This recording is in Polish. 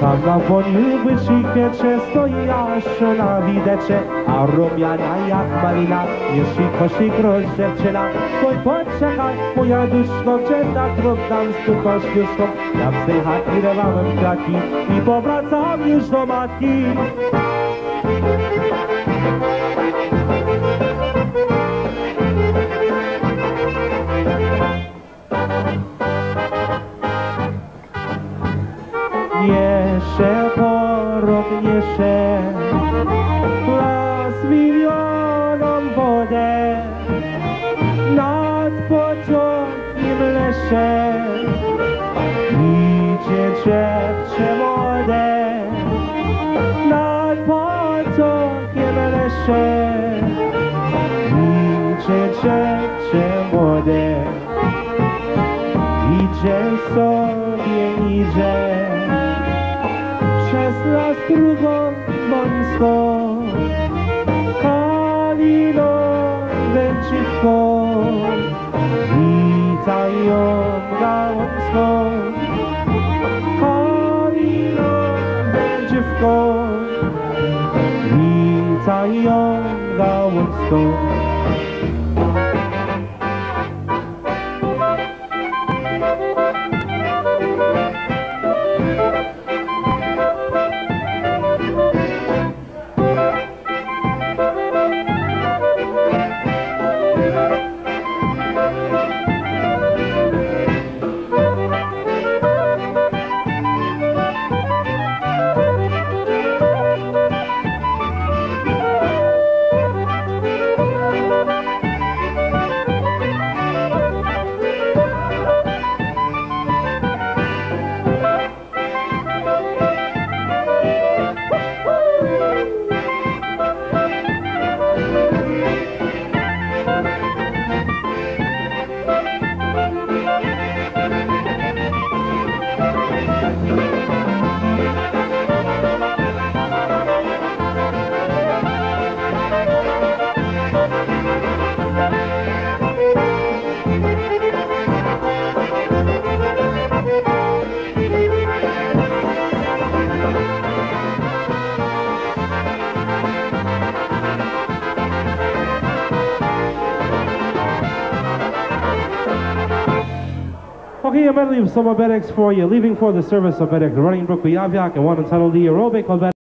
Tam na woniu wyszykiecie stoi aż na widecze A rumiana jak malina, jeśli koszyk rozdziewczyna Oj poczekaj, moja duszko, cię na krok dam z tu kościuszką Ja wzdycha i rewałem kraki i powracam już do matki Niesie porok, niesie. Las milionom wodę. Nad pociągiem lesie Idzie dziewczę młode. Nad pociągiem lesie Idzie dziewczę młode. Idzie sobie, idzie lastrugo monsko Kalino lęczysko Witają gałązko Kalino lęczywko Witają gałązko Okay, leave some obedics for you. Leaving for the service of obedic, running Brook Biavyak, and one in Tunnel the aerobic.